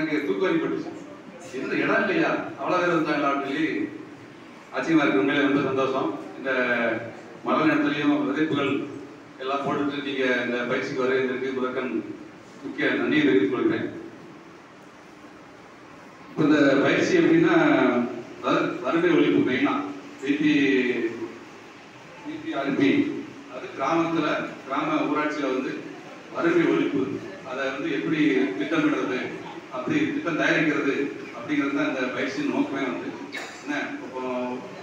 எனக்கு தூக்கம் வாரி போட்டுச்சு இடம் இல்லையா? அவ்வளோ பேர் இருந்தாங்களான்னு சொல்லி ஆச்சரியமா இருக்கு உண்மையிலே ரொம்ப சந்தோஷம். இந்த மழை நேரத்துலையும் விதைப்புகள் எல்லாம் போட்டுட்டு நீங்க இந்த பயிற்சிக்கு வருவதற்கு முதற்கண் முக்கிய நன்றியை தெரிவித்துக் கொள்கிறேன். இந்த பயிற்சி எப்படின்னா வறுமை ஒழிப்பு மெயினா பிபி பிபிஆர்பி அது கிராமத்துல கிராம ஊராட்சியில வந்து வறுமை ஒழிப்பு. அதை வந்து எப்படி திட்டமிடுறது? அப்படி திட்டம் தயாரிக்கிறது அப்படிங்கிறது தான் இந்த பயிற்சியின் நோக்கமே வந்து. என்ன? இப்போ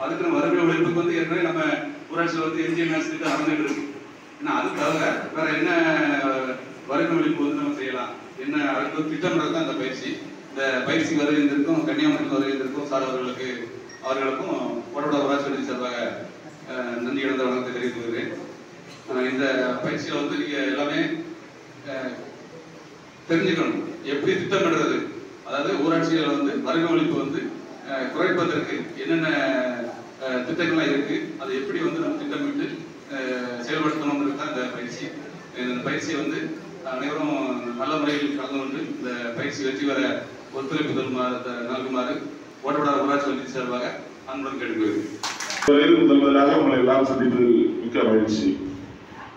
அதுக்கு வறுமை ஒழிப்புக்கு வந்து ஏற்கனவே நம்ம ஊராட்சியில் வந்து என்ஜிஎம்எஸ் திட்டம் நடந்துட்டு இருக்கு ஏன்னா அது தவிர வேற என்ன வறுமை ஒழிப்பு வந்து நம்ம செய்யலாம்? என்ன அதுக்கு திட்டம்ன்றது தான் இந்த பயிற்சி. இந்த பயிற்சி வருகின்றிருக்கும் கன்னியாகுமரி வருகின்றிருக்கும் சார் அவர்களுக்கு அவர்களுக்கும் வடோட ஊராட்சி சார்பாக நன்றி இழந்த வணக்கத்தை தெரிவித்து வருகிறேன் இந்த பயிற்சியில் வந்து நீங்கள் எல்லாமே தெரிஞ்சுக்கணும். எப்படி திட்டமிடுறது? அதாவது ஊராட்சிகள் வந்து வறுமை ஒழிப்பு வந்து குறைப்பதற்கு என்னென்ன திட்டங்கள்லாம் இருக்கு? அதை எப்படி வந்து நம்ம திட்டமிட்டு அஹ், தான் இந்த பயிற்சி. இந்த பயிற்சியை வந்து அனைவரும் நல்ல முறையில் கலந்து கொண்டு இந்த பயிற்சி வெற்றி பெற ஒத்துழைப்பு தருமாறு நல்குமாறு ஓட்டப்படாத ஊராட்சி ஒன்றிய சார்பாக அன்புடன் கேட்டுக்கொள்கிறேன். முதல் முதலாக உங்களை எல்லாம் சந்திப்பதில் மிக்க மகிழ்ச்சி.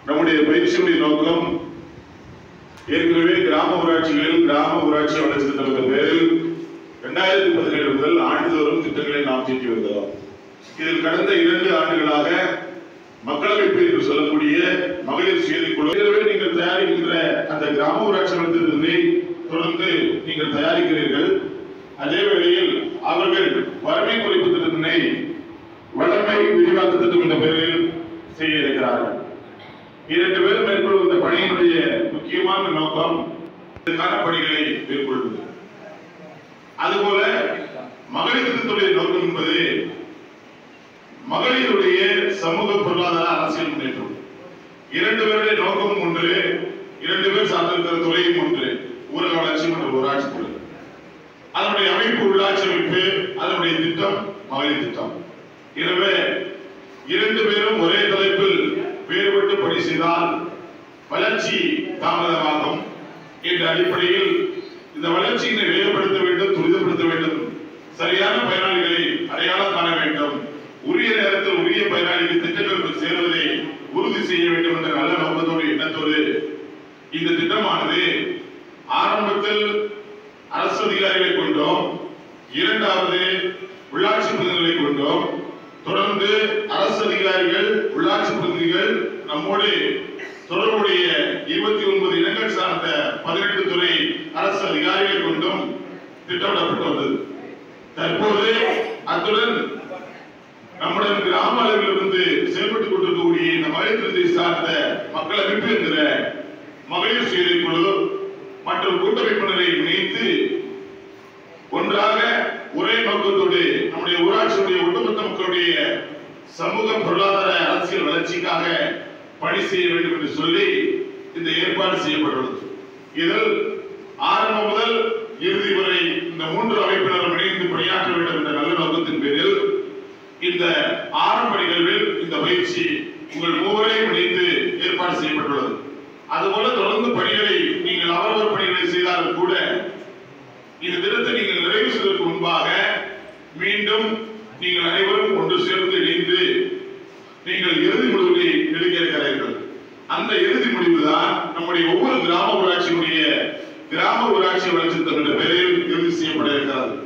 நம்முடைய பயிற்சியுடைய நோக்கம் ஏற்கனவே கிராம ஊராட்சிகளில் கிராம ஊராட்சி வளர்ச்சி திட்டம் பேரில் இரண்டாயிரத்தி பதினேழு முதல் ஆண்டுதோறும் திட்டங்களை நாம் தீட்டி வருகிறோம். இதில் கடந்த இரண்டு ஆண்டுகளாக மக்களவை என்று சொல்லக்கூடிய மகளிர் செய்திக்குழு நீங்கள் தயாரிக்கின்ற அந்த கிராம ஊராட்சி வளர்ச்சி தொடர்ந்து நீங்கள் தயாரிக்கிறீர்கள். அதே வேளையில் அவர்கள் வறுமை குறைப்பு திட்டத்தினை வளமை விரிவாக்க திட்டம் என்ற பெயரில் செய்ய இருக்கிறார்கள் இரண்டு பேரும் மேற்கொள்ளும் இந்த பணியினுடைய முக்கியமான நோக்கம் இதற்கான பணிகளை மேற்கொள்வது. அதுபோல மகளிர் திட்டத்துடைய நோக்கம் என்பது மகளிருடைய சமூக பொருளாதார அரசியல் முன்னேற்றம். இரண்டு பேருடைய நோக்கம் ஒன்று இரண்டு பேர் சார்ந்திருக்கிற துறையும் ஒன்று ஊரக வளர்ச்சி மற்றும் ஊராட்சி துறை அதனுடைய அமைப்பு உள்ளாட்சி அமைப்பு அதனுடைய திட்டம் மகளிர் திட்டம். எனவே இரண்டு பேரும் ஒரே தலைப்பில் வேறுபட்ட வளர்ச்சி தாமதமாகும் என்ற அடிப்படையில் இந்த வளர்ச்சியினை வேகப்படுத்த வேண்டும் துரிதப்படுத்த வேண்டும். சரியான பயனாளிகளை அடையாளம் காண வேண்டும். உரிய நேரத்தில் உரிய பயனாளிகள் திட்டங்களுக்கு சேர்வதை உறுதி செய்ய வேண்டும் என்ற நல்ல நோக்கத்தோடு எண்ணத்தோடு இந்த திட்டமானது ஆரம்பத்தில் அரசு அதிகாரிகளை கொண்டோம் இரண்டாவது உள்ளாட்சி பிரதிநிதிகளை கொண்டோம். தொடர்ந்து அரசு அதிகாரிகள் உள்ளாட்சி பிரதிநிதிகள் நம்மோடு தொடர்புடைய இருபத்தி ஒன்பது இடங்கள் சார்ந்த பதினெட்டு துறை அரசு அதிகாரிகள் கொண்டும் திட்டமிடப்பட்டு வந்தது. தற்போது அத்துடன் நம்முடைய கிராம அளவில் இருந்து செயல்பட்டுக் கொண்டிருக்கக்கூடிய இந்த மகளிர் சார்ந்த மக்கள் அமைப்பு என்கிற மகளிர் செய்தி குழு மற்றும் கூட்டமைப்பினரை இணைத்து ஒன்றாக ஒரே நோக்கத்தோடு நம்முடைய ஊராட்சியுடைய ஒட்டுமொத்த மக்களுடைய சமூக பொருளாதார அரசியல் வளர்ச்சிக்காக பணி செய்ய வேண்டும் என்று சொல்லி இந்த ஏற்பாடு செய்யப்பட்டுள்ளது. இதில் ஆரம்பம் முதல் இறுதி வரை இந்த மூன்று அமைப்பினரும் இணைந்து பணியாற்ற வேண்டும் என்ற நல்ல நோக்கத்தின் பேரில் இந்த ஆரம்ப நிகழ்வில் இந்த பயிற்சி உங்கள் மூவரையும் இணைந்து ஏற்பாடு செய்யப்பட்டுள்ளது. அதுபோல தொடர்ந்து பணிகளை நீங்கள் அவரவர் பணிகளை செய்தாலும் கூட இந்த தினத்தை நீங்கள் நிறைவு செய்வதற்கு முன்பாக மீண்டும் நீங்கள் அனைவரும் ஒன்று சேர்ந்து இணைந்து நீங்கள் இறுதி முழுவதும் அந்த இறுதி முடிவு தான் நம்முடைய ஒவ்வொரு கிராம ஊராட்சியினுடைய கிராம ஊராட்சி வளர்ச்சி திட்டம் என்ற பெயரில் இறுதி செய்யப்பட இருக்கிறது